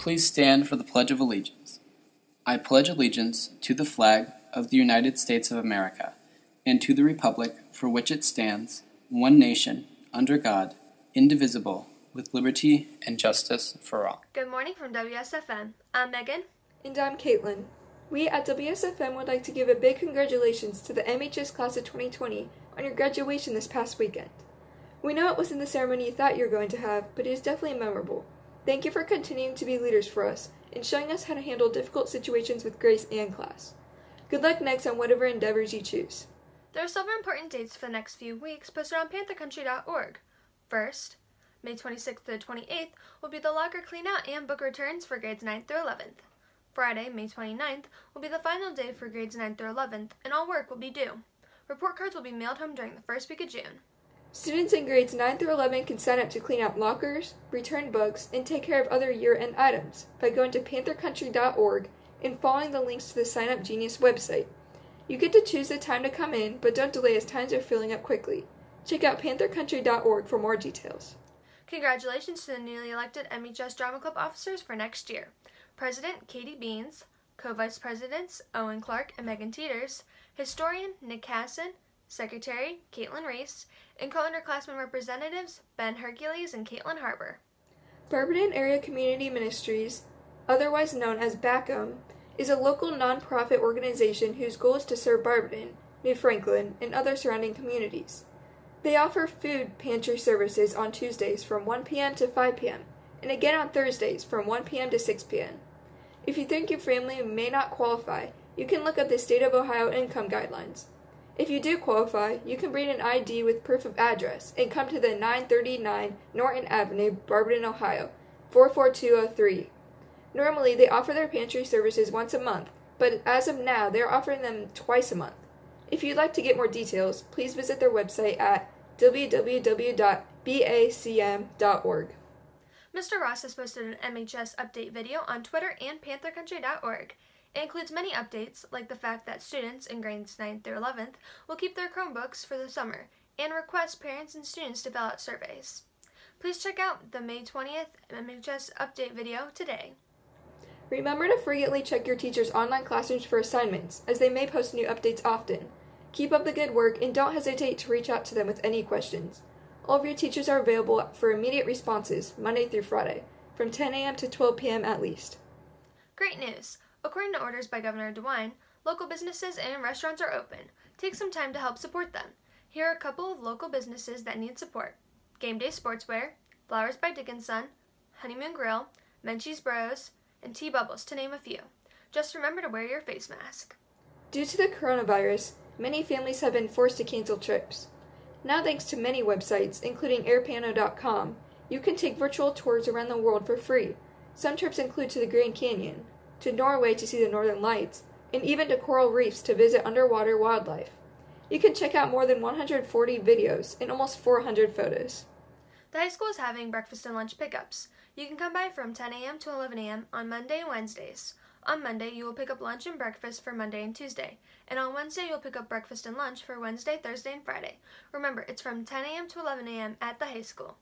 Please stand for the Pledge of Allegiance. I pledge allegiance to the flag of the United States of America and to the Republic for which it stands, one nation, under God, indivisible, with liberty and justice for all. Good morning from WSFM. I'm Megan. And I'm Caitlin. We at WSFM would like to give a big congratulations to the MHS class of 2020 on your graduation this past weekend. We know it wasn't the ceremony you thought you were going to have, but it is definitely memorable. Thank you for continuing to be leaders for us and showing us how to handle difficult situations with grace and class. Good luck next on whatever endeavors you choose. There are several important dates for the next few weeks posted on panthercountry.org. First, May 26th to the 28th will be the locker cleanout and book returns for grades 9th through 11th. Friday, May 29th, will be the final day for grades 9th through 11th, and all work will be due. Report cards will be mailed home during the first week of June. Students in grades 9 through 11 can sign up to clean out lockers, return books, and take care of other year end items by going to panthercountry.org and following the links to the Sign Up Genius website. You get to choose the time to come in, but don't delay as times are filling up quickly. Check out panthercountry.org for more details. Congratulations to the newly elected MHS Drama Club officers for next year. President Katie Beans, co-vice presidents Owen Clark and Megan Teeters, historian Nick Casson, secretary Caitlin Race, and co-underclassmen representatives Ben Hercules and Caitlin Harbor. Barberton Area Community Ministries, otherwise known as BACM, is a local nonprofit organization whose goal is to serve Barberton, New Franklin, and other surrounding communities. They offer food pantry services on Tuesdays from 1 p.m. to 5 p.m. and again on Thursdays from 1 p.m. to 6 p.m. If you think your family may not qualify, you can look up the State of Ohio income guidelines. If you do qualify, you can bring an ID with proof of address and come to the 939 Norton Avenue, Barberton, Ohio, 44203. Normally, they offer their pantry services once a month, but as of now, they are offering them twice a month. If you'd like to get more details, please visit their website at www.bacm.org. Mr. Ross has posted an MHS update video on Twitter and panthercountry.org. It includes many updates, like the fact that students in grades 9th through 11th will keep their Chromebooks for the summer, and requests parents and students to fill out surveys. Please check out the May 20th MHS update video today. Remember to frequently check your teacher's online classrooms for assignments, as they may post new updates often. Keep up the good work and don't hesitate to reach out to them with any questions. All of your teachers are available for immediate responses Monday through Friday, from 10 a.m. to 12 p.m. at least. Great news! According to orders by Governor DeWine, local businesses and restaurants are open. Take some time to help support them. Here are a couple of local businesses that need support Game Day Sportswear, Flowers by Dickinson, Honeymoon Grill, Menches Bros, and Tea Bubbles, to name a few. Just remember to wear your face mask. Due to the coronavirus, many families have been forced to cancel trips. Now, thanks to many websites, including airpano.com, you can take virtual tours around the world for free. Some trips include to the Grand Canyon, to Norway to see the northern lights, and even to coral reefs to visit underwater wildlife. You can check out more than 140 videos and almost 400 photos. The high school is having breakfast and lunch pickups. You can come by from 10 a.m. to 11 a.m. on Monday and Wednesdays. On Monday, you will pick up lunch and breakfast for Monday and Tuesday. And on Wednesday, you'll pick up breakfast and lunch for Wednesday, Thursday, and Friday. Remember, it's from 10 a.m. to 11 a.m. at the high school.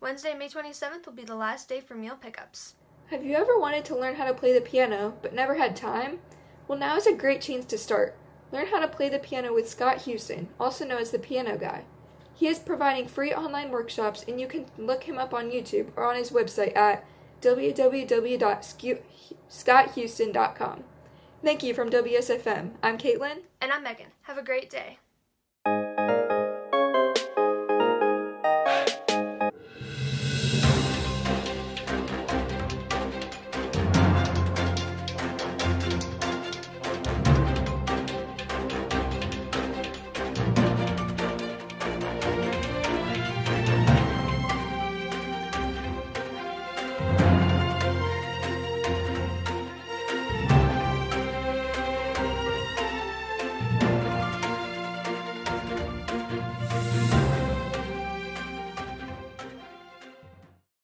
Wednesday, May 27th will be the last day for meal pickups. Have you ever wanted to learn how to play the piano but never had time? Well, now is a great chance to start. Learn how to play the piano with Scott Houston, also known as the Piano Guy. He is providing free online workshops, and you can look him up on YouTube or on his website at www.scotthouston.com. Thank you from WSFM. I'm Caitlin. And I'm Megan. Have a great day.